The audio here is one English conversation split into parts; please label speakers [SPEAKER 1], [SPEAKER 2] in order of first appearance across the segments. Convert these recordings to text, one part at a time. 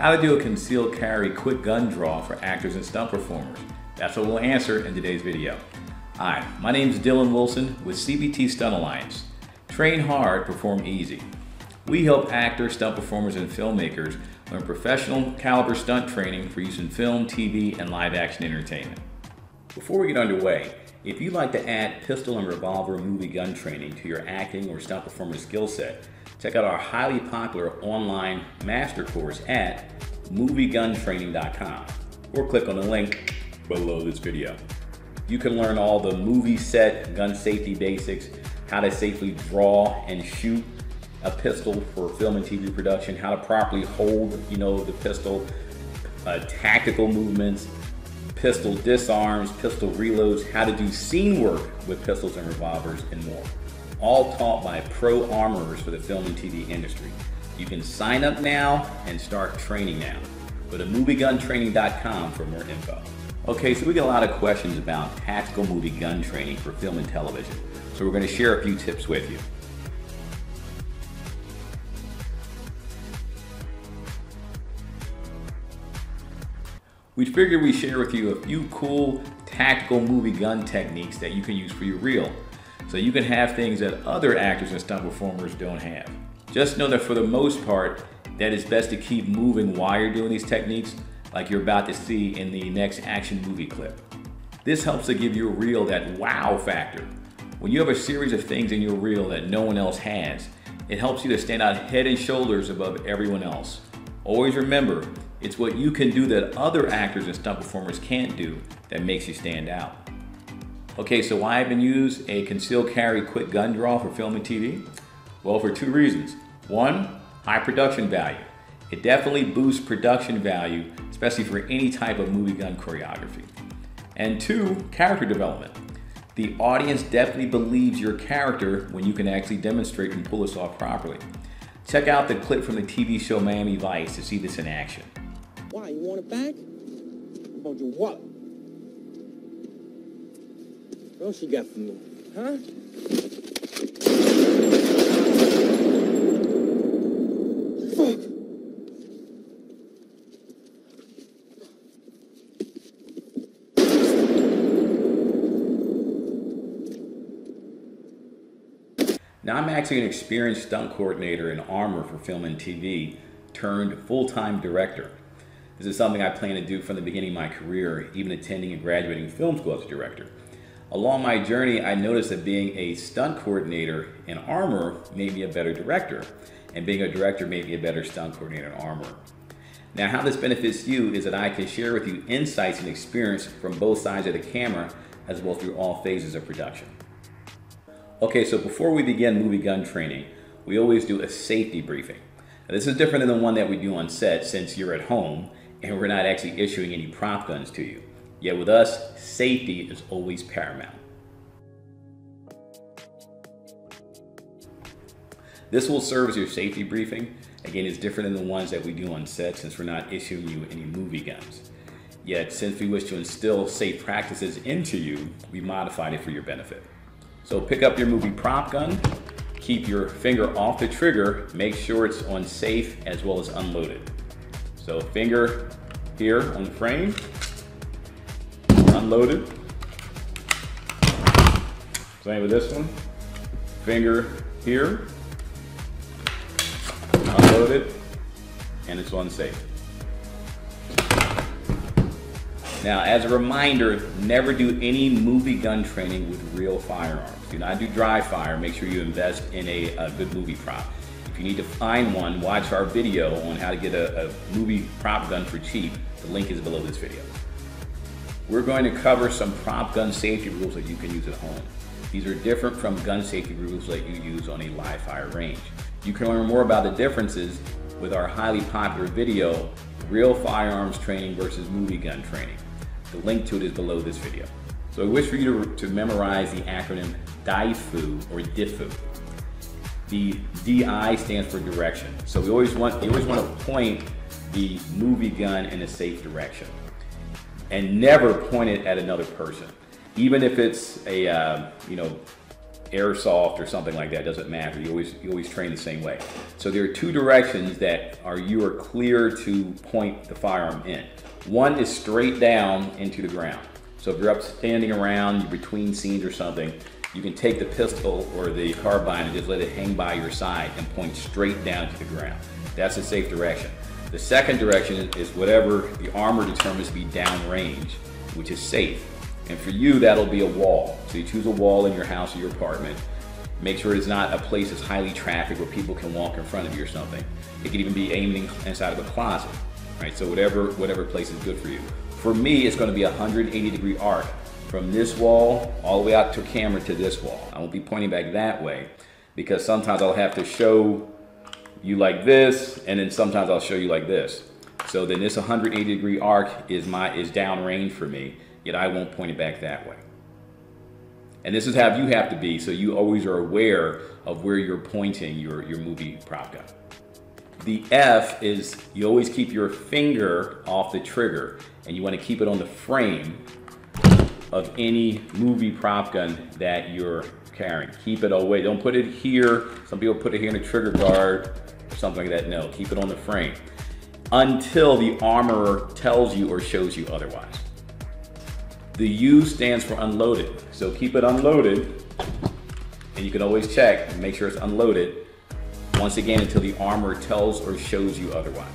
[SPEAKER 1] How to do a concealed carry quick gun draw for actors and stunt performers. That's what we'll answer in today's video. Hi, my name is Dillon Wilson with CBT Stunt Alliance. Train hard, perform easy. We help actors, stunt performers, and filmmakers learn professional caliber stunt training for use in film, TV, and live action entertainment. Before we get underway, if you'd like to add pistol and revolver movie gun training to your acting or stunt performer skill set, check out our highly popular online master course at movieguntraining.com or click on the link below this video. You can learn all the movie set gun safety basics, how to safely draw and shoot a pistol for film and TV production, how to properly hold, you know, the pistol, uh, tactical movements, pistol disarms, pistol reloads, how to do scene work with pistols and revolvers, and more. All taught by pro armorers for the film and TV industry. You can sign up now and start training now. Go to movieguntraining.com for more info. Okay, so we get a lot of questions about tactical movie gun training for film and television. So we're going to share a few tips with you. we figured we'd share with you a few cool tactical movie gun techniques that you can use for your reel. So you can have things that other actors and stunt performers don't have. Just know that for the most part, that it's best to keep moving while you're doing these techniques, like you're about to see in the next action movie clip. This helps to give your reel that wow factor. When you have a series of things in your reel that no one else has, it helps you to stand out head and shoulders above everyone else. Always remember, it's what you can do that other actors and stunt performers can't do that makes you stand out. Okay, so why even use a concealed carry quick gun draw for film and TV? Well, for two reasons. One, high production value. It definitely boosts production value, especially for any type of movie gun choreography. And two, character development. The audience definitely believes your character when you can actually demonstrate and pull this off properly. Check out the clip from the TV show Miami Vice to see this in action.
[SPEAKER 2] Why, you want it back? About your what? What else you got for me? Huh?
[SPEAKER 1] Now, I'm actually an experienced stunt coordinator and armor for film and TV turned full time director. This is something I plan to do from the beginning of my career, even attending and graduating film school as a director. Along my journey, I noticed that being a stunt coordinator and armor made me a better director, and being a director made me a better stunt coordinator and armor. Now, how this benefits you is that I can share with you insights and experience from both sides of the camera, as well through all phases of production. Okay, so before we begin movie gun training, we always do a safety briefing. Now, this is different than the one that we do on set since you're at home and we're not actually issuing any prop guns to you. Yet with us, safety is always paramount. This will serve as your safety briefing. Again, it's different than the ones that we do on set since we're not issuing you any movie guns. Yet, since we wish to instill safe practices into you, we modified it for your benefit. So pick up your movie prop gun, keep your finger off the trigger, make sure it's on safe as well as unloaded. So finger here on the frame, unloaded. Same with this one. Finger here, unloaded, and it's unsafe. Now, as a reminder, never do any movie gun training with real firearms. Do not do dry fire. Make sure you invest in a, a good movie prop If you need to find one, watch our video on how to get a, a movie prop gun for cheap. The link is below this video. We're going to cover some prop gun safety rules that you can use at home. These are different from gun safety rules that you use on a live fire range. You can learn more about the differences with our highly popular video, Real Firearms Training versus Movie Gun Training. The link to it is below this video. So I wish for you to, to memorize the acronym DIFU or DIFU. The DI stands for direction. So we always want you always want to point the movie gun in a safe direction, and never point it at another person, even if it's a uh, you know airsoft or something like that. Doesn't matter. You always you always train the same way. So there are two directions that are you are clear to point the firearm in. One is straight down into the ground. So if you're up standing around, you're between scenes or something, you can take the pistol or the carbine and just let it hang by your side and point straight down to the ground. That's a safe direction. The second direction is whatever the armor determines to be downrange, which is safe. And for you, that'll be a wall. So you choose a wall in your house or your apartment. Make sure it's not a place that's highly trafficked where people can walk in front of you or something. It could even be aiming inside of a closet, right? So whatever, whatever place is good for you. For me, it's gonna be a 180 degree arc from this wall all the way out to camera to this wall. I won't be pointing back that way because sometimes I'll have to show you like this and then sometimes I'll show you like this. So then this 180 degree arc is my is downrange for me, yet I won't point it back that way. And this is how you have to be so you always are aware of where you're pointing your, your movie prop gun. The F is you always keep your finger off the trigger and you want to keep it on the frame of any movie prop gun that you're carrying. Keep it away. Don't put it here. Some people put it here in the trigger guard something like that. No, keep it on the frame until the armorer tells you or shows you otherwise. The U stands for unloaded. So keep it unloaded and you can always check and make sure it's unloaded once again until the armor tells or shows you otherwise.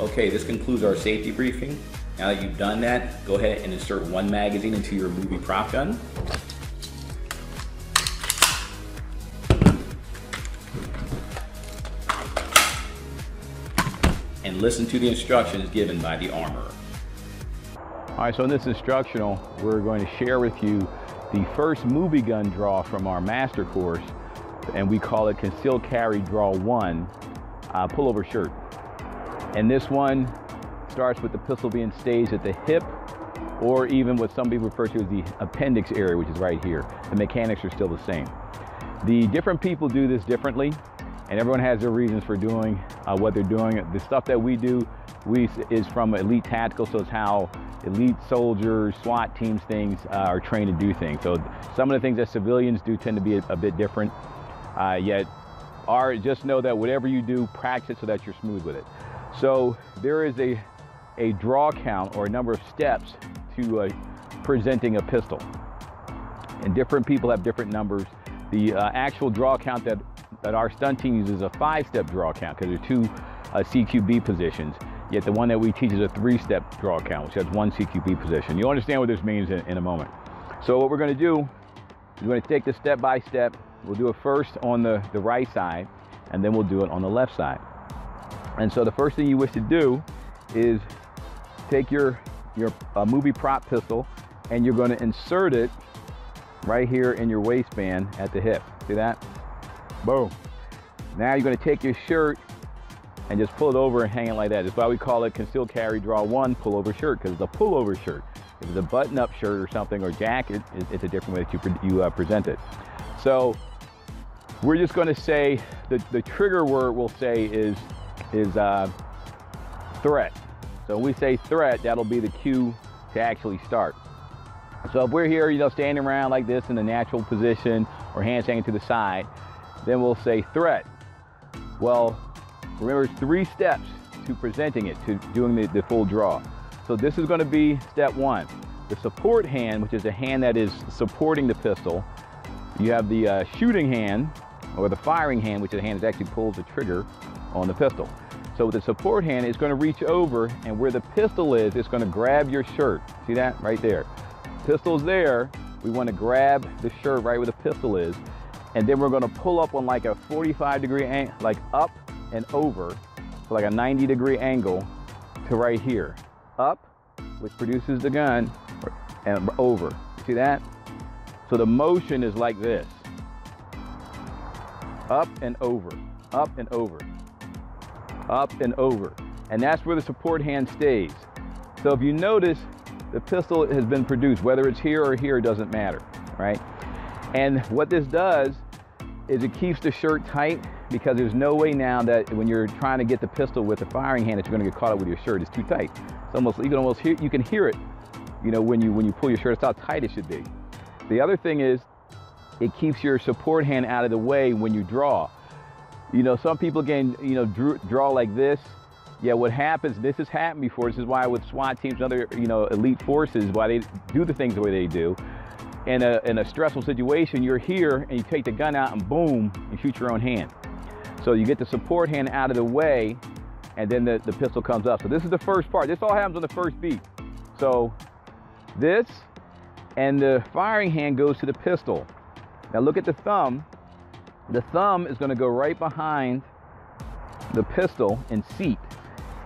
[SPEAKER 1] Okay, this concludes our safety briefing. Now that you've done that, go ahead and insert one magazine into your movie prop gun. And listen to the instructions given by the armorer. All right, so in this instructional, we're going to share with you the first movie gun draw from our master course, and we call it Concealed Carry Draw 1 uh, Pullover Shirt. And this one starts with the pistol being staged at the hip, or even what some people refer to as the appendix area, which is right here. The mechanics are still the same. The different people do this differently, and everyone has their reasons for doing uh, what they're doing. The stuff that we do we is from elite tactical, so it's how elite soldiers, SWAT teams, things uh, are trained to do things. So some of the things that civilians do tend to be a, a bit different. Uh, yet, are just know that whatever you do, practice so that you're smooth with it. So there is a a draw count or a number of steps to uh, presenting a pistol, and different people have different numbers. The uh, actual draw count that our stunt team uses a five-step draw count because there are two uh, CQB positions. Yet the one that we teach is a three-step draw count, which has one CQB position. You'll understand what this means in, in a moment. So what we're going to do is we're going to take this step by step. We'll do it first on the, the right side, and then we'll do it on the left side. And so the first thing you wish to do is take your, your uh, movie prop pistol and you're going to insert it right here in your waistband at the hip. See that? Boom. Now you're going to take your shirt and just pull it over and hang it like that. That's why we call it concealed carry draw one pullover shirt because it's a pullover shirt. If it's a button-up shirt or something or jacket, it's a different way that you, you uh, present it. So we're just going to say the, the trigger word we'll say is is uh, threat. So when we say threat, that'll be the cue to actually start. So if we're here, you know, standing around like this in a natural position or hands hanging to the side, then we'll say threat. Well, remember three steps to presenting it, to doing the, the full draw. So this is gonna be step one. The support hand, which is the hand that is supporting the pistol. You have the uh, shooting hand, or the firing hand, which is the hand that actually pulls the trigger on the pistol. So the support hand is gonna reach over and where the pistol is, it's gonna grab your shirt. See that right there? Pistol's there, we wanna grab the shirt right where the pistol is, and then we're gonna pull up on like a 45 degree, angle, like up and over, so like a 90 degree angle to right here. Up, which produces the gun, and over. See that? So the motion is like this. Up and over, up and over up and over. And that's where the support hand stays. So if you notice, the pistol has been produced, whether it's here or here, doesn't matter, right? And what this does is it keeps the shirt tight because there's no way now that when you're trying to get the pistol with the firing hand that you're gonna get caught up with your shirt. It's too tight. It's almost, you can almost hear, you can hear it, you know, when you, when you pull your shirt, it's how tight it should be. The other thing is
[SPEAKER 3] it keeps your support hand out of the way when you draw. You know, some people can, you know, draw, draw like this. Yeah, what happens, this has happened before. This is why with SWAT teams and other, you know, elite forces, why they do the things the way they do. In a, in a stressful situation, you're here and you take the gun out and boom, you shoot your own hand. So you get the support hand out of the way and then the, the pistol comes up. So this is the first part. This all happens on the first beat. So this and the firing hand goes to the pistol. Now look at the thumb. The thumb is gonna go right behind the pistol and seat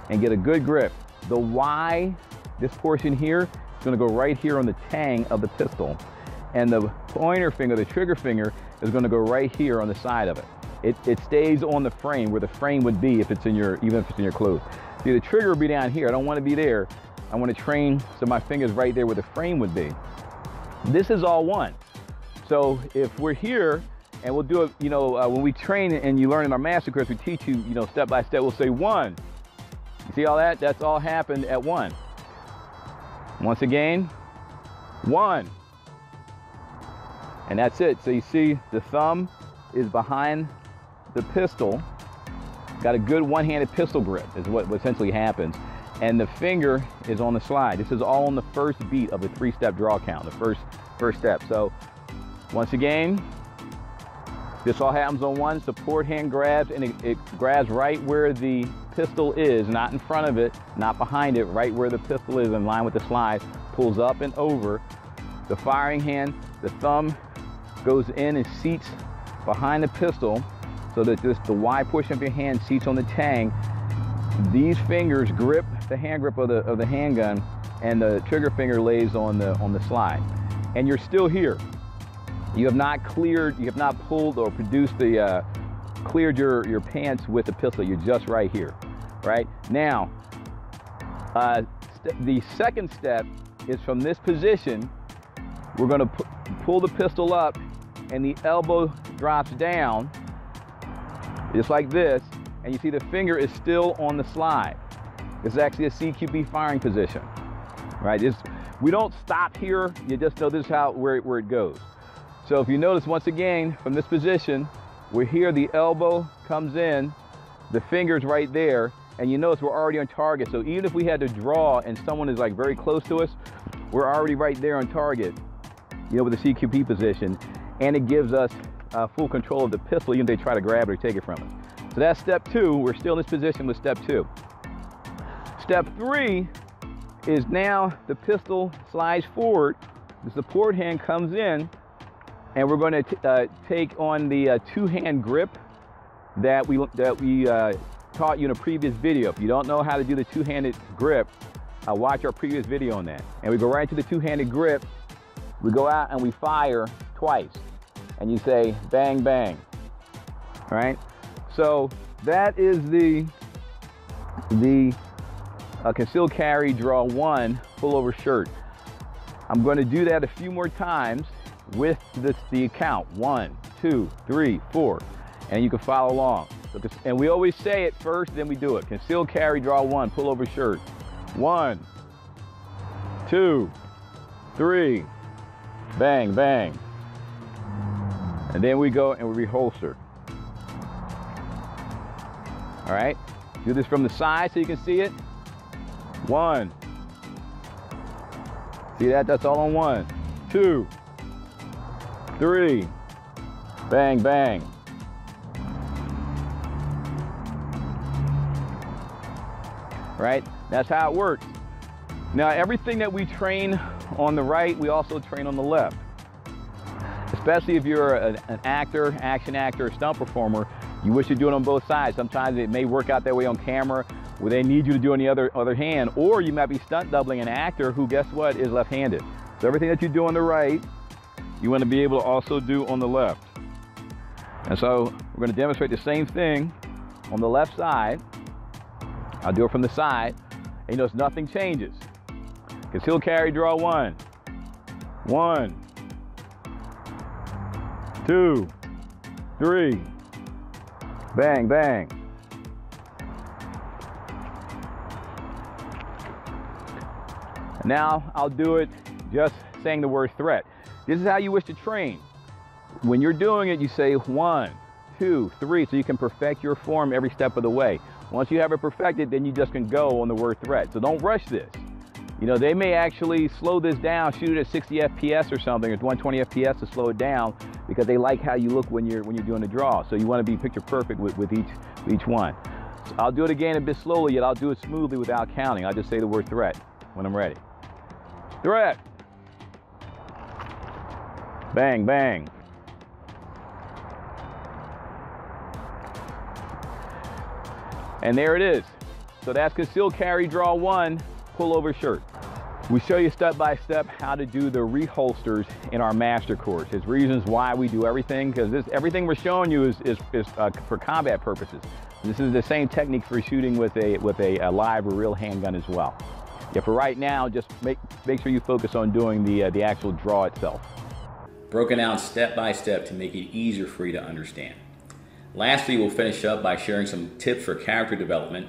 [SPEAKER 3] and get a good grip. The Y, this portion here, is gonna go right here on the tang of the pistol. And the pointer finger, the trigger finger, is gonna go right here on the side of it. It, it stays on the frame where the frame would be if it's in your, even if it's in your clothes. See, the trigger would be down here. I don't wanna be there. I wanna train so my finger's right there where the frame would be. This is all one. So if we're here and we'll do it, you know, uh, when we train and you learn in our master course, we teach you, you know, step by step, we'll say one. You see all that? That's all happened at one. Once again, one. And that's it. So you see the thumb is behind the pistol. Got a good one-handed pistol grip is what essentially happens. And the finger is on the slide. This is all on the first beat of the three-step draw count, the first, first step. So once again, this all happens on one support hand grabs and it, it, grabs right where the pistol is, not in front of it, not behind it, right where the pistol is in line with the slide, pulls up and over. The firing hand, the thumb goes in and seats behind the pistol so that this, the Y portion of your hand seats on the tang. These fingers grip the hand grip of the, of the handgun and the trigger finger lays on the, on the slide. And you're still here. You have not cleared, you have not pulled or produced the, uh, cleared your, your pants with the pistol. You're just right here, right? Now, uh, the second step is from this position, we're gonna pull the pistol up and the elbow drops down, just like this, and you see the finger is still on the slide. This is actually a CQB firing position, right? It's, we don't stop here, you just know this is how, where, where it goes. So if you notice once again, from this position, we're here, the elbow comes in, the finger's right there, and you notice we're already on target. So even if we had to draw and someone is like very close to us, we're already right there on target, you know, with the CQB position. And it gives us uh, full control of the pistol, even if they try to grab it or take it from us. So that's step two. We're still in this position with step two. Step three is now the pistol slides forward, the support hand comes in, and we're going to uh, take on the uh, two-hand grip that we that we uh, taught you in a previous video. If you don't know how to do the two-handed grip, uh, watch our previous video on that. And we go right to the two-handed grip. We go out and we fire twice, and you say bang bang. Right? So that is the the uh, concealed carry draw one pullover shirt. I'm going to do that a few more times with this, the account. One, two, three, four. And you can follow along. And we always say it first, then we do it. Conceal carry, draw one, pull over shirt. One, two, three, bang, bang. And then we go and we reholster. All right, do this from the side so you can see it. One. See that? That's all on one. Two three. Bang, bang. Right? That's how it works. Now, everything that we train on the right, we also train on the left. Especially if you're an, an actor, action actor, stunt performer, you wish to do it on both sides. Sometimes it may work out that way on camera where they need you to do on the other, other hand, or you might be stunt doubling an actor who, guess what, is left-handed. So everything that you do on the right, you want to be able to also do on the left. And so we're going to demonstrate the same thing on the left side. I'll do it from the side. And you notice nothing changes. Conceal carry, draw one. One, two, three. Bang, bang. Now I'll do it just saying the word threat. This is how you wish to train.
[SPEAKER 1] when you're doing it, you say one, two, three, so you can perfect your form every step of the way. Once you have it perfected, then you just can go on the word threat. So don't rush this. You know, they may actually slow this down, shoot it at 60 FPS or something, or 120 FPS to slow it down because they like how you look when you're when you're doing the draw. So you want to be picture perfect with, with each each one. So I'll do it again a bit slowly, yet I'll do it smoothly without counting. I'll just say the word threat when I'm ready. Threat. Bang, bang. And there it is. So that's concealed carry draw one, pullover shirt. We show you step by step how to do the reholsters in our master course. There's reasons why we do everything, because this everything we're showing you is, is, is uh, for combat purposes. This is the same technique for shooting with a with a, a, live or real handgun as well. Yeah, for right now, just make make sure you focus on doing the uh, the actual draw itself. Broken down step by step to make it easier for you to understand. Lastly, we'll finish up by sharing some tips for character development,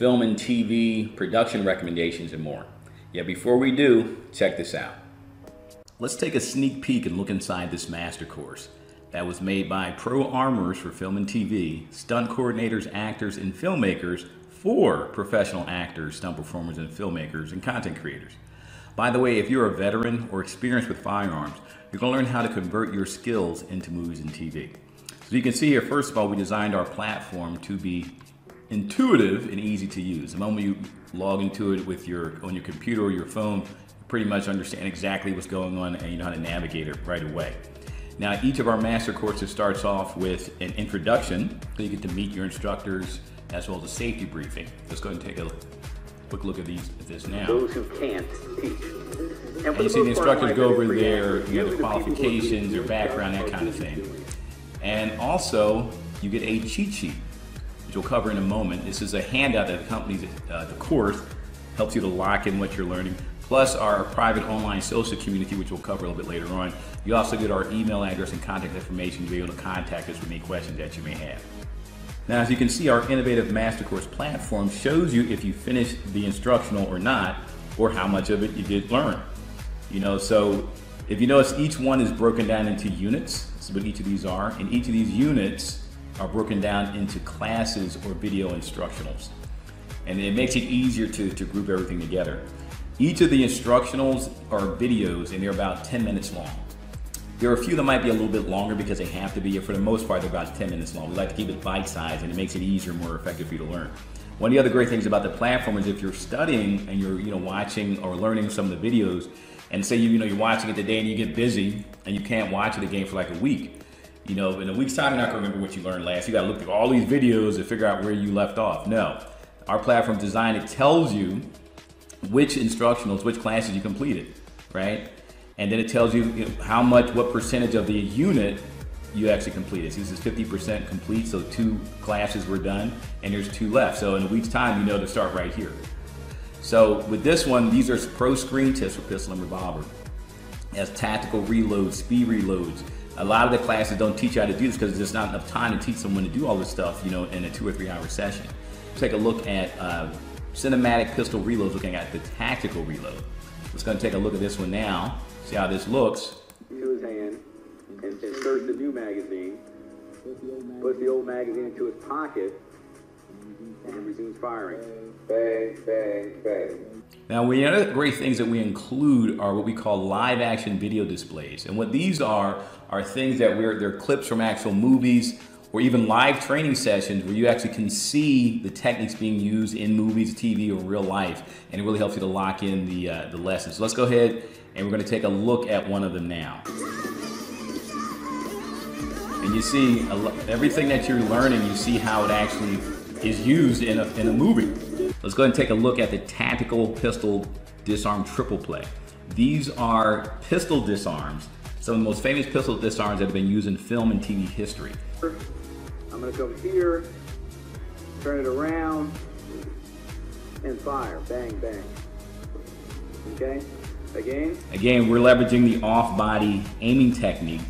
[SPEAKER 1] film and TV, production recommendations, and more. Yeah, before we do, check this out. Let's take a sneak peek and look inside this master course that was made by pro armorers for film and TV, stunt coordinators, actors, and filmmakers for professional actors, stunt performers, and filmmakers and content creators. By the way, if you're a veteran or experienced with firearms, you're going to learn how to convert your skills into movies and TV. So you can see here, first of all, we designed our platform to be intuitive and easy to use. The moment you log into it with your on your computer or your phone, you pretty much understand exactly what's going on and you know how to navigate it right away. Now, each of our master courses starts off with an introduction, so you get to meet your instructors as well as a safety briefing. Let's go ahead and take a quick look at these at this now.
[SPEAKER 3] Those who can't teach.
[SPEAKER 1] And, you see the instructors go over their you know, the qualifications, their background, that kind of thing. And also, you get a cheat sheet which we'll cover in a moment. This is a handout that accompanies uh, the course, helps you to lock in what you're learning, plus our private online social community, which we'll cover a little bit later on. You also get our email address and contact information to be able to contact us with any questions that you may have. Now, as you can see, our innovative master course platform shows you if you finished the instructional or not, or how much of it you did learn. You know, so if you notice, each one is broken down into units. Is what each of these are, and each of these units are broken down into classes or video instructionals. And it makes it easier to, to group everything together. Each of the instructionals are videos and they're about 10 minutes long. There are a few that might be a little bit longer because they have to be, but for the most part, they're about 10 minutes long. We like to keep it bite sized and it makes it easier and more effective for you to learn. One of the other great things about the platform is if you're studying and you're you know watching or learning some of the videos, and say you, you know you're watching it today and you get busy and you can't watch it again for like a week, you know, in a week's time, you're not gonna remember what you learned last. You gotta look through all these videos and figure out where you left off. No, our platform design, it tells you which instructionals, which classes you completed, right? And then it tells you, you know, how much, what percentage of the unit you actually completed. So this is 50% complete, so two classes were done, and there's two left. So in a week's time, you know to start right here. So with this one, these are pro screen tips for pistol and revolver. As tactical reloads, speed reloads, a lot of the classes don't teach you how to do this because there's not enough time to teach someone to do all this stuff, you know, in a two or three hour session. Take a look at uh, cinematic pistol reloads, looking at the tactical reload. Let's go and take a look at this one now, see how this looks.
[SPEAKER 3] To his hand and insert the new magazine, puts the old magazine into his pocket, and resumes firing. Bang, bang, bang.
[SPEAKER 1] Now, one of the great things that we include are what we call live action video displays. And what these are, are things that we're, they're clips from actual movies or even live training sessions where you actually can see the techniques being used in movies, TV, or real life. And it really helps you to lock in the, uh, the lessons. So let's go ahead and we're going to take a look at one of them now. And you see everything that you're learning, you see how it actually is used in a, in a movie. Let's go ahead and take a look at the tactical pistol disarm triple play. These are pistol disarms, some of the most famous pistol disarms that have been used in film and TV history.
[SPEAKER 3] I'm gonna come here, turn it around, and fire. Bang, bang. Okay? Again?
[SPEAKER 1] Again, we're leveraging the off-body aiming technique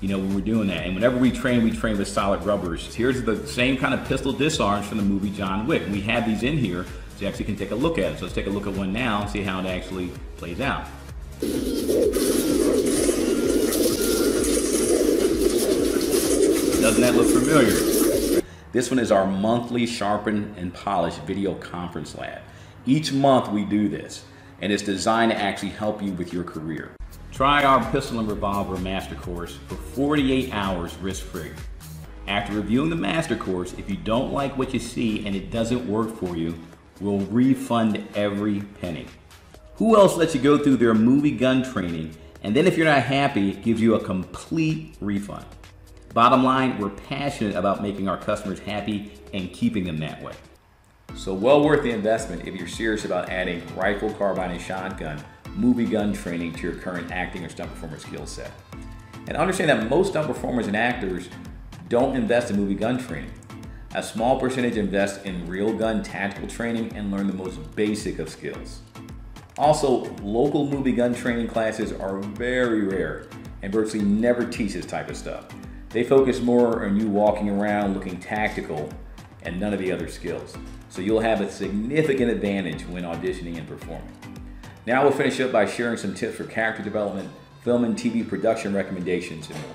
[SPEAKER 1] you know, when we're doing that. And whenever we train, we train with solid rubbers. Here's the same kind of pistol disarms from the movie John Wick. We have these in here, so you actually can take a look at it. So let's take a look at one now and see how it actually plays out. Doesn't that look familiar? This one is our monthly Sharpen and Polish video conference lab. Each month we do this, and it's designed to actually help you with your career. Try our Pistol and Revolver Master Course for 48 hours risk-free. After reviewing the Master Course, if you don't like what you see and it doesn't work for you, we'll refund every penny. Who else lets you go through their movie gun training and then if you're not happy, gives you a complete refund? Bottom line, we're passionate about making our customers happy and keeping them that way. So well worth the investment if you're serious about adding rifle, carbine, and shotgun movie gun training to your current acting or stunt performer skill set. And understand that most stunt performers and actors don't invest in movie gun training. A small percentage invest in real gun tactical training and learn the most basic of skills. Also, local movie gun training classes are very rare and virtually never teach this type of stuff. They focus more on you walking around looking tactical and none of the other skills. So you'll have a significant advantage when auditioning and performing. Now we'll finish up by sharing some tips for character development, film and TV production recommendations, and more.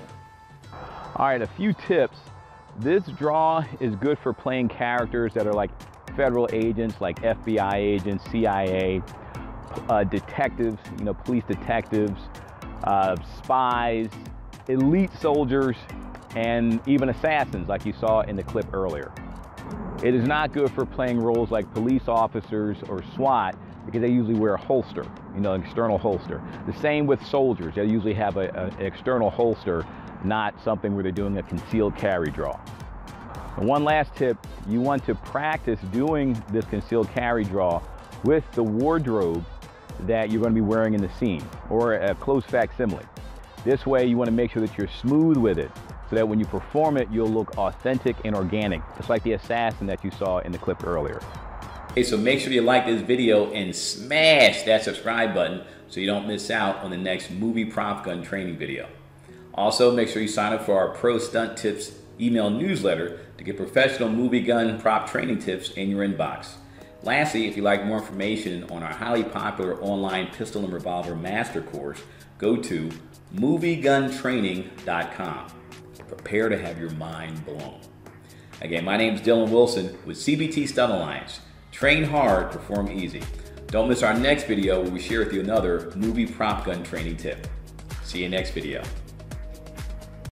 [SPEAKER 4] All right, a few tips. This draw is good for playing characters that are like federal agents, like FBI agents, CIA, uh, detectives, you know, police detectives, uh, spies, elite soldiers, and even assassins like you saw in the clip earlier. It is not good for playing roles like police officers or SWAT because they usually wear a holster, you know, an external holster. The same with soldiers. They usually have an external holster, not something where they're doing a concealed carry draw. And one last tip, you want to practice doing this concealed carry draw with the wardrobe that you're going to be wearing in the scene or a close facsimile. This way you want to make sure that you're smooth with it so that when you perform it, you'll look authentic and organic, just like the assassin that you saw in the clip earlier.
[SPEAKER 1] Okay, so make sure you like this video and smash that subscribe button so you don't miss out on the next movie prop gun training video. Also, make sure you sign up for our Pro Stunt Tips email newsletter to get professional movie gun prop training tips in your inbox. Lastly, if you'd like more information on our highly popular online pistol and revolver master course, go to movieguntraining.com. Prepare to have your mind blown. Again, my name is Dillon Wilson with CBT Stunt Alliance. Train hard, perform easy. Don't miss our next video where we share with you another movie prop gun training tip. See you next video.